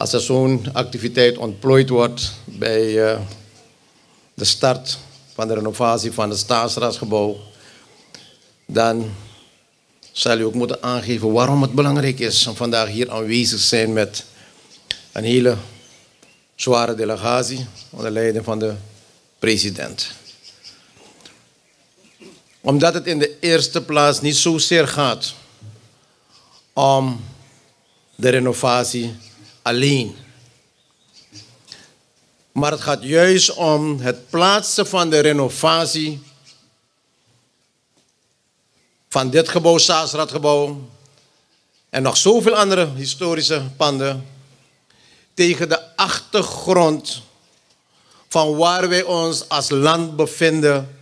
als er zo'n activiteit ontplooid wordt bij uh, de start van de renovatie van het staatsraadsgebouw, dan zal u ook moeten aangeven waarom het belangrijk is om vandaag hier aanwezig te zijn met een hele zware delegatie onder leiding van de president. Omdat het in de eerste plaats niet zozeer gaat om de renovatie alleen. Maar het gaat juist om het plaatsen van de renovatie van dit gebouw, Staatsradgebouw, en nog zoveel andere historische panden, tegen de achtergrond van waar wij ons als land bevinden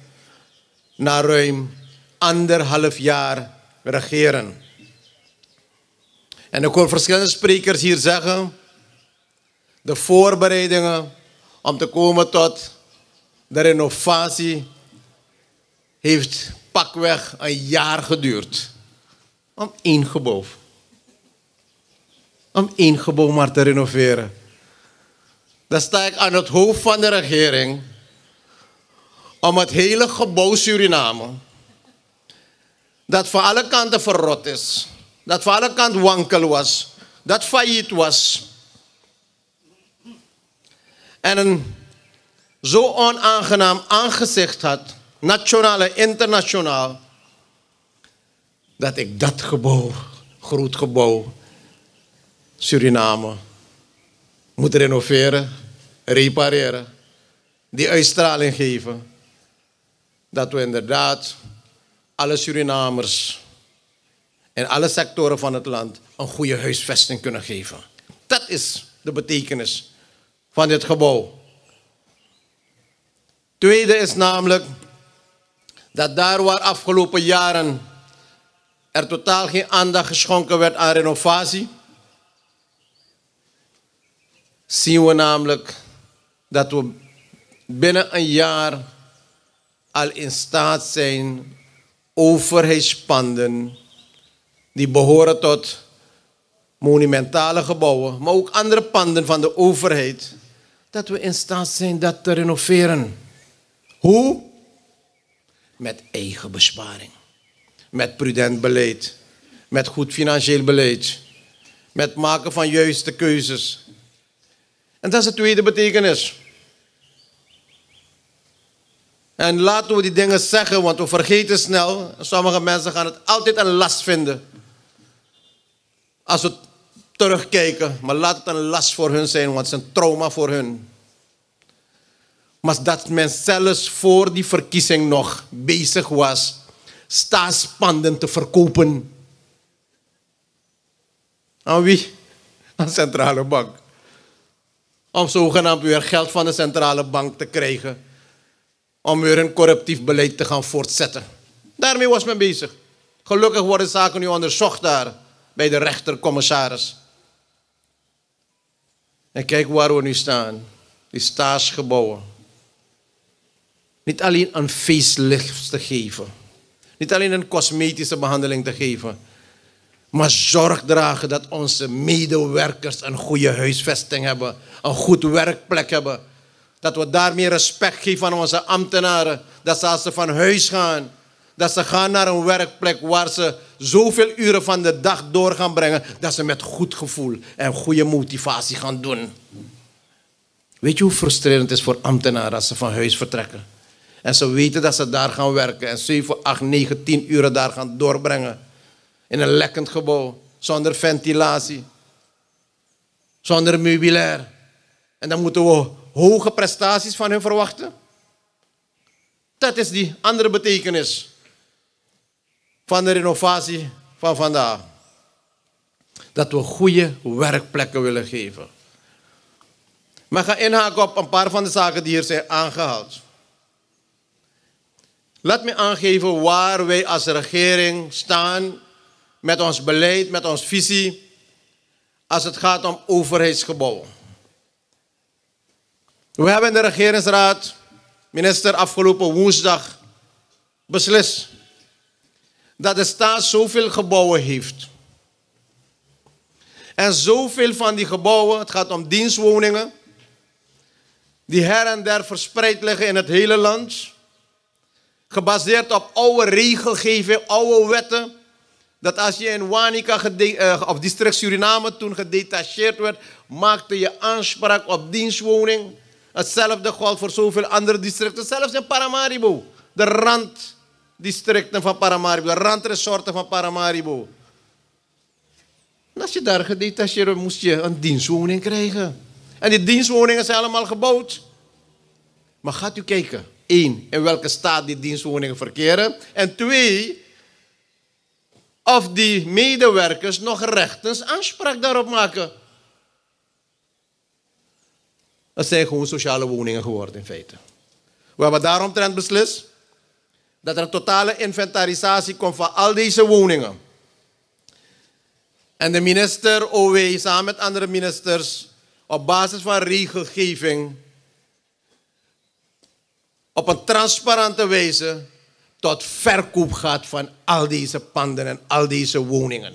na ruim anderhalf jaar regeren. En ik hoor verschillende sprekers hier zeggen, de voorbereidingen om te komen tot de renovatie heeft pakweg een jaar geduurd. Om één gebouw. Om één gebouw maar te renoveren. Dan sta ik aan het hoofd van de regering om het hele gebouw Suriname, dat van alle kanten verrot is, dat kanten wankel was, dat failliet was, en een zo onaangenaam aangezicht had, nationaal en internationaal, dat ik dat gebouw, groot gebouw, Suriname, moet renoveren, repareren, die uitstraling geven, dat we inderdaad alle Surinamers en alle sectoren van het land een goede huisvesting kunnen geven. Dat is de betekenis van dit gebouw. Tweede is namelijk dat daar waar afgelopen jaren er totaal geen aandacht geschonken werd aan renovatie, zien we namelijk dat we binnen een jaar al in staat zijn overheidspanden die behoren tot monumentale gebouwen, maar ook andere panden van de overheid, dat we in staat zijn dat te renoveren. Hoe? Met eigen besparing. Met prudent beleid. Met goed financieel beleid. Met maken van juiste keuzes. En dat is de tweede betekenis. En laten we die dingen zeggen, want we vergeten snel. Sommige mensen gaan het altijd een last vinden. Als we terugkijken, maar laat het een last voor hun zijn, want het is een trauma voor hun. Maar dat men zelfs voor die verkiezing nog bezig was staatspanden te verkopen. Aan wie? Aan de centrale bank. Om zogenaamd weer geld van de centrale bank te krijgen. Om weer een corruptief beleid te gaan voortzetten. Daarmee was men bezig. Gelukkig worden zaken nu onderzocht daar bij de rechtercommissaris. En kijk waar we nu staan. Die staatsgebouwen. Niet alleen een facelift te geven. Niet alleen een cosmetische behandeling te geven. Maar zorg dragen dat onze medewerkers een goede huisvesting hebben. Een goed werkplek hebben. Dat we daarmee respect geven aan onze ambtenaren. Dat ze als ze van huis gaan, dat ze gaan naar een werkplek waar ze zoveel uren van de dag door gaan brengen. Dat ze met goed gevoel en goede motivatie gaan doen. Weet je hoe frustrerend het is voor ambtenaren als ze van huis vertrekken? En ze weten dat ze daar gaan werken en 7, 8, 9, 10 uren daar gaan doorbrengen. In een lekkend gebouw, zonder ventilatie, zonder meubilair. En dan moeten we hoge prestaties van hen verwachten. Dat is die andere betekenis van de renovatie van vandaag. Dat we goede werkplekken willen geven. Maar ga inhaken op een paar van de zaken die hier zijn aangehaald. Laat me aangeven waar wij als regering staan met ons beleid, met onze visie, als het gaat om overheidsgebouwen. We hebben in de regeringsraad, minister, afgelopen woensdag beslist dat de staat zoveel gebouwen heeft. En zoveel van die gebouwen, het gaat om dienstwoningen, die her en der verspreid liggen in het hele land. Gebaseerd op oude regelgeving, oude wetten. Dat als je in Wanica uh, of district Suriname toen gedetacheerd werd, maakte je aanspraak op dienstwoning. Hetzelfde geldt voor zoveel andere districten, zelfs in Paramaribo. De randdistricten van Paramaribo, randresorten van Paramaribo. Als je daar gedetacheerd moest je een dienstwoning krijgen. En die dienstwoningen zijn allemaal gebouwd. Maar gaat u kijken. één, in welke staat die dienstwoningen verkeren. En twee, of die medewerkers nog rechtens aanspraak daarop maken. Dat zijn gewoon sociale woningen geworden in feite. We hebben daaromtrent beslist dat er een totale inventarisatie komt van al deze woningen. En de minister OW samen met andere ministers op basis van regelgeving op een transparante wijze tot verkoop gaat van al deze panden en al deze woningen.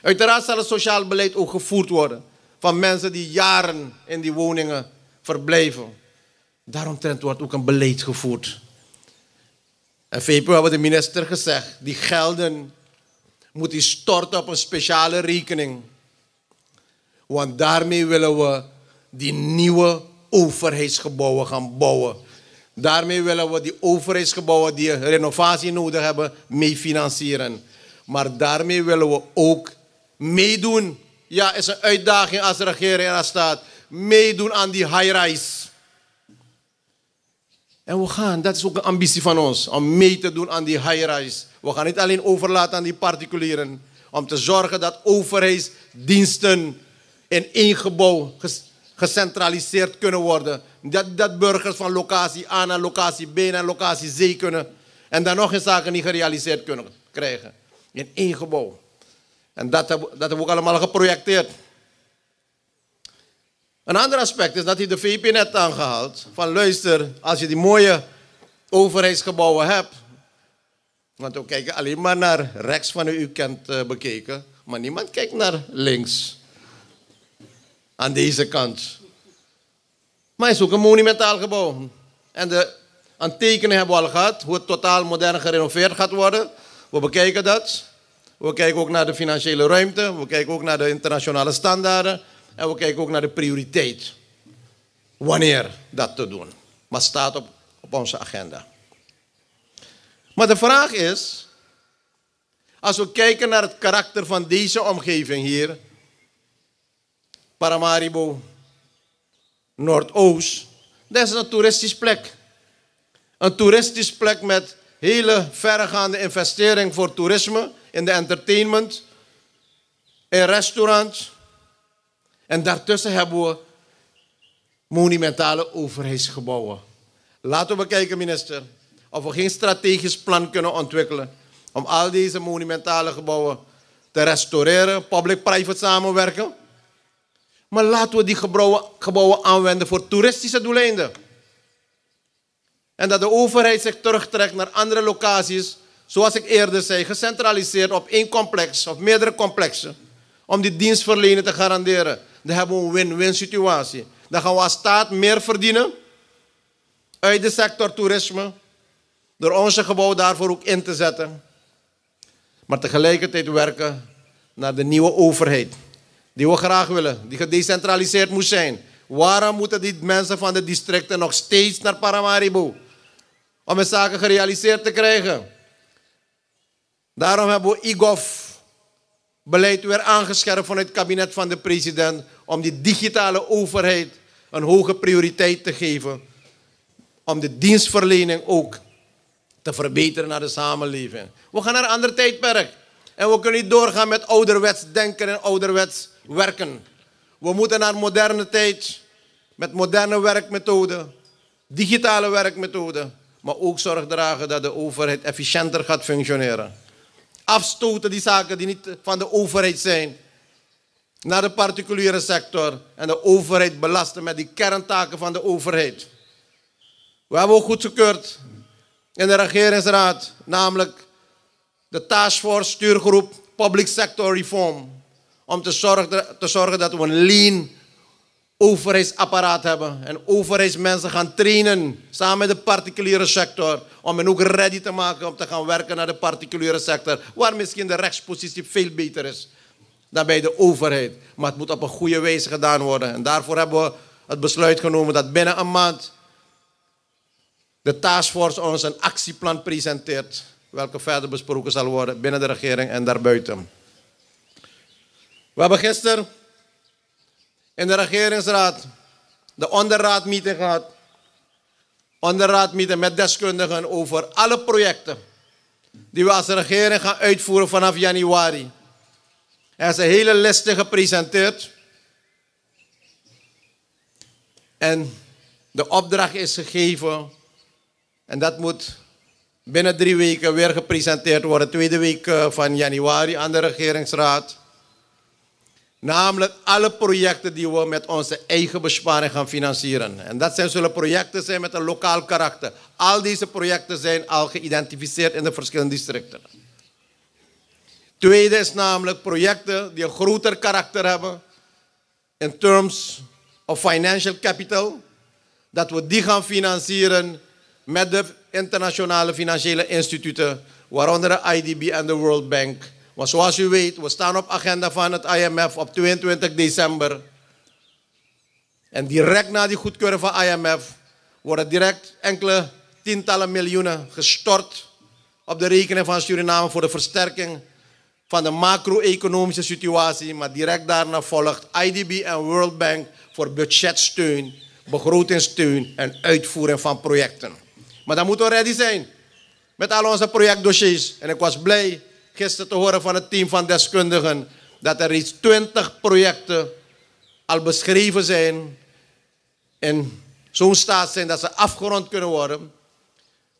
Uiteraard zal het sociaal beleid ook gevoerd worden van mensen die jaren in die woningen verblijven. Daaromtrent wordt ook een beleid gevoerd. En VPO hebben de minister gezegd, die gelden moet hij storten op een speciale rekening. Want daarmee willen we die nieuwe overheidsgebouwen gaan bouwen. Daarmee willen we die overheidsgebouwen die renovatie nodig hebben, mee financieren. Maar daarmee willen we ook meedoen. Ja, is een uitdaging als regering er staat. Meedoen aan die high-rise. En we gaan, dat is ook een ambitie van ons, om mee te doen aan die high-rise. We gaan niet alleen overlaten aan die particulieren, om te zorgen dat overheidsdiensten in één gebouw gecentraliseerd kunnen worden. Dat, dat burgers van locatie A naar locatie B naar locatie C kunnen. En dan nog eens zaken niet gerealiseerd kunnen krijgen. In één gebouw. En dat, dat hebben we ook allemaal geprojecteerd. Een ander aspect is dat hij de VP net aangehaald. Van luister, als je die mooie overheidsgebouwen hebt. Want we kijken alleen maar naar rechts van u kent uh, bekeken. Maar niemand kijkt naar links. Aan deze kant. Maar het is ook een monumentaal gebouw. En de aantekeningen hebben we al gehad. Hoe het totaal modern gerenoveerd gaat worden. We bekijken dat. We kijken ook naar de financiële ruimte. We kijken ook naar de internationale standaarden. En we kijken ook naar de prioriteit. Wanneer dat te doen. Maar staat op, op onze agenda. Maar de vraag is, als we kijken naar het karakter van deze omgeving hier, Paramaribo, Noordoost, dat is een toeristisch plek. Een toeristisch plek met hele verregaande investering voor toerisme, in de entertainment, in restaurants, en daartussen hebben we monumentale overheidsgebouwen. Laten we kijken, minister, of we geen strategisch plan kunnen ontwikkelen om al deze monumentale gebouwen te restaureren, public-private samenwerken. Maar laten we die gebouwen, gebouwen aanwenden voor toeristische doeleinden. En dat de overheid zich terugtrekt naar andere locaties, zoals ik eerder zei, gecentraliseerd op één complex of meerdere complexen, om die dienstverlening te garanderen dan hebben we een win-win situatie. Dan gaan we als staat meer verdienen uit de sector toerisme, door onze gebouw daarvoor ook in te zetten. Maar tegelijkertijd werken naar de nieuwe overheid, die we graag willen, die gedecentraliseerd moet zijn. Waarom moeten die mensen van de districten nog steeds naar Paramaribo? Om hun zaken gerealiseerd te krijgen. Daarom hebben we IGOF beleid weer aangescherpt vanuit het kabinet van de president om die digitale overheid een hoge prioriteit te geven. Om de dienstverlening ook te verbeteren naar de samenleving. We gaan naar een ander tijdperk. En we kunnen niet doorgaan met ouderwets denken en ouderwets werken. We moeten naar moderne tijd met moderne werkmethoden, digitale werkmethoden, maar ook zorg dragen dat de overheid efficiënter gaat functioneren afstoten die zaken die niet van de overheid zijn naar de particuliere sector en de overheid belasten met die kerntaken van de overheid. We hebben ook goedgekeurd in de regeringsraad, namelijk de Taskforce Stuurgroep Public Sector Reform, om te zorgen, te zorgen dat we een lean overheidsapparaat hebben. En overheidsmensen gaan trainen samen met de particuliere sector. Om hen ook ready te maken om te gaan werken naar de particuliere sector. Waar misschien de rechtspositie veel beter is dan bij de overheid. Maar het moet op een goede wijze gedaan worden. En daarvoor hebben we het besluit genomen dat binnen een maand de taskforce ons een actieplan presenteert. Welke verder besproken zal worden binnen de regering en daarbuiten. We hebben gisteren in de regeringsraad de onderraadmeeting gehad. Onderraadmeeting met deskundigen over alle projecten die we als regering gaan uitvoeren vanaf januari. Er is een hele lijst gepresenteerd. En de opdracht is gegeven. En dat moet binnen drie weken weer gepresenteerd worden. Tweede week eh, van januari aan de regeringsraad. Namelijk alle projecten die we met onze eigen besparing gaan financieren. En dat zijn, zullen projecten zijn met een lokaal karakter. Al deze projecten zijn al geïdentificeerd in de verschillende districten. Tweede is namelijk projecten die een groter karakter hebben in terms of financial capital. Dat we die gaan financieren met de internationale financiële instituten, waaronder de IDB en de World Bank. Want zoals u weet, we staan op agenda van het IMF op 22 december. En direct na die goedkeuring van IMF worden direct enkele tientallen miljoenen gestort op de rekening van Suriname voor de versterking van de macro-economische situatie. Maar direct daarna volgt IDB en World Bank voor budgetsteun, begrotingssteun en uitvoering van projecten. Maar dan moeten we ready zijn met al onze projectdossiers. En ik was blij gisteren te horen van het team van deskundigen dat er iets 20 projecten al beschreven zijn in zo'n staat zijn dat ze afgerond kunnen worden.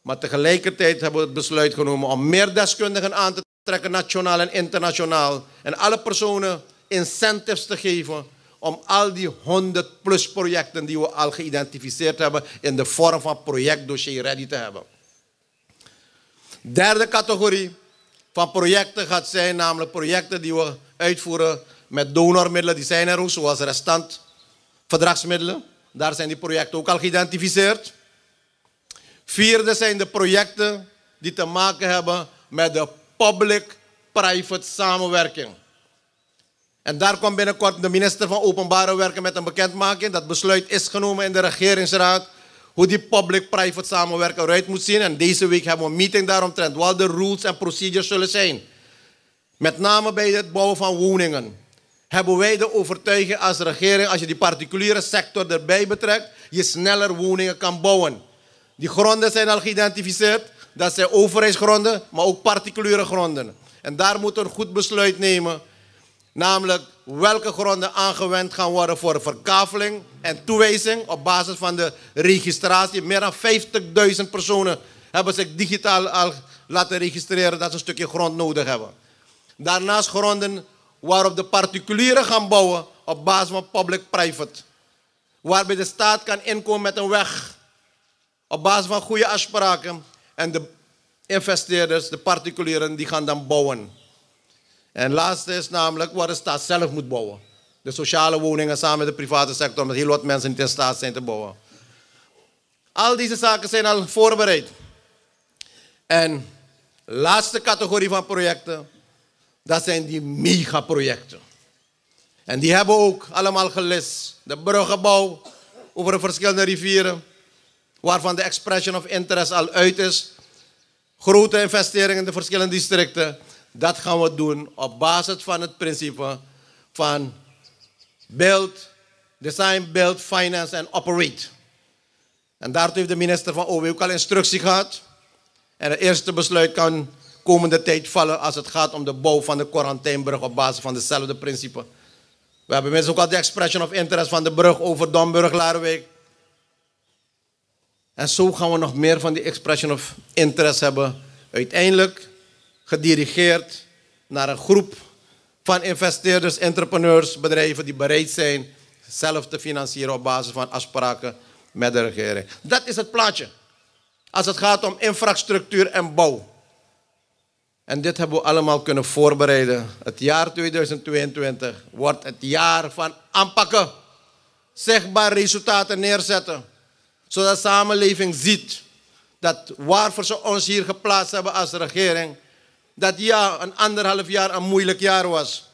Maar tegelijkertijd hebben we het besluit genomen om meer deskundigen aan te trekken, nationaal en internationaal. En alle personen incentives te geven om al die 100 plus projecten die we al geïdentificeerd hebben in de vorm van projectdossier ready te hebben. Derde categorie van projecten gaat zijn namelijk projecten die we uitvoeren met donormiddelen. Die zijn er ook, zoals restant verdragsmiddelen. Daar zijn die projecten ook al geïdentificeerd. Vierde zijn de projecten die te maken hebben met de public-private samenwerking. En daar komt binnenkort de minister van Openbare Werken met een bekendmaking. Dat besluit is genomen in de regeringsraad. Hoe die public-private samenwerking eruit moet zien. En deze week hebben we een meeting daaromtrent. Wat de rules en procedures zullen zijn. Met name bij het bouwen van woningen. Hebben wij de overtuiging als regering, als je die particuliere sector erbij betrekt, je sneller woningen kan bouwen. Die gronden zijn al geïdentificeerd. Dat zijn overheidsgronden, maar ook particuliere gronden. En daar moet een goed besluit nemen Namelijk welke gronden aangewend gaan worden voor verkaveling en toewijzing op basis van de registratie. Meer dan 50.000 personen hebben zich digitaal al laten registreren dat ze een stukje grond nodig hebben. Daarnaast gronden waarop de particulieren gaan bouwen op basis van public-private. Waarbij de staat kan inkomen met een weg op basis van goede afspraken. En de investeerders, de particulieren, die gaan dan bouwen. En laatste is namelijk waar de staat zelf moet bouwen. De sociale woningen samen met de private sector, met heel wat mensen niet in staat zijn te bouwen. Al deze zaken zijn al voorbereid. En laatste categorie van projecten, dat zijn die megaprojecten. En die hebben ook allemaal gelist. De bruggenbouw over de verschillende rivieren, waarvan de expression of interest al uit is. Grote investeringen in de verschillende districten. Dat gaan we doen op basis van het principe van build, design, build, finance en operate. En daartoe heeft de minister van OW ook al instructie gehad. En het eerste besluit kan komende tijd vallen als het gaat om de bouw van de quarantainebrug op basis van dezelfde principe. We hebben mensen ook al de expression of interest van de brug over Domburg. En zo gaan we nog meer van die expression of interest hebben. Uiteindelijk gedirigeerd naar een groep van investeerders, entrepreneurs, bedrijven die bereid zijn zelf te financieren op basis van afspraken met de regering. Dat is het plaatje. Als het gaat om infrastructuur en bouw. En dit hebben we allemaal kunnen voorbereiden. Het jaar 2022 wordt het jaar van aanpakken. Zichtbaar resultaten neerzetten. Zodat de samenleving ziet dat waarvoor ze ons hier geplaatst hebben als regering. Dat ja, een anderhalf jaar een moeilijk jaar was.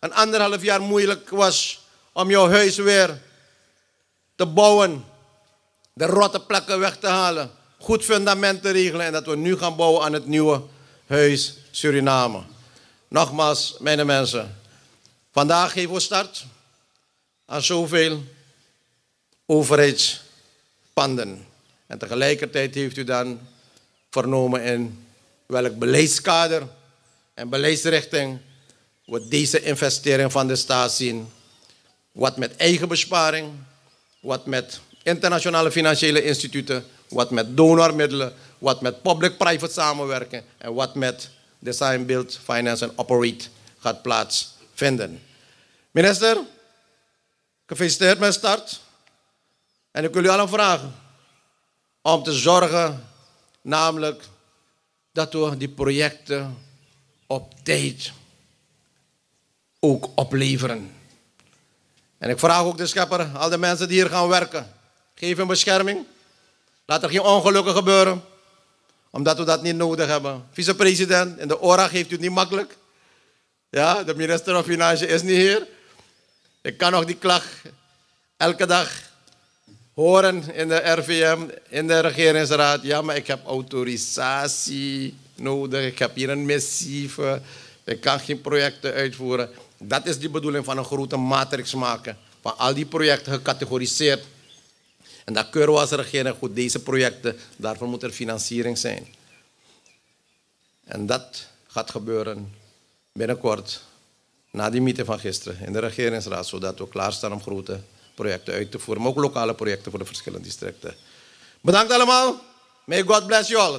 Een anderhalf jaar moeilijk was om jouw huis weer te bouwen. De rotte plekken weg te halen. Goed fundament te regelen. En dat we nu gaan bouwen aan het nieuwe huis Suriname. Nogmaals, mijn mensen. Vandaag geven we start aan zoveel En tegelijkertijd heeft u dan vernomen in welk beleidskader en beleidsrichting we deze investering van de staat zien. Wat met eigen besparing, wat met internationale financiële instituten, wat met donormiddelen, wat met public-private samenwerking en wat met design, build, finance en operate gaat plaatsvinden. Minister, gefeliciteerd met start. En ik wil u allen vragen om te zorgen, namelijk dat we die projecten op tijd ook opleveren. En ik vraag ook de schepper, al de mensen die hier gaan werken, geef een bescherming. Laat er geen ongelukken gebeuren, omdat we dat niet nodig hebben. Vicepresident, in de ORA geeft u het niet makkelijk. Ja, de minister van Financiën is niet hier. Ik kan nog die klacht elke dag horen in de RVM, in de regeringsraad. Ja, maar ik heb autorisatie nodig. Ik heb hier een missieve. Ik kan geen projecten uitvoeren. Dat is de bedoeling van een grote matrix maken. Van al die projecten gecategoriseerd. En dat keuren we als regering goed. Deze projecten, daarvoor moet er financiering zijn. En dat gaat gebeuren binnenkort. Na die meeting van gisteren in de regeringsraad. Zodat we klaarstaan om grote projecten uit te voeren. Maar ook lokale projecten voor de verschillende districten. Bedankt allemaal. May God bless you all.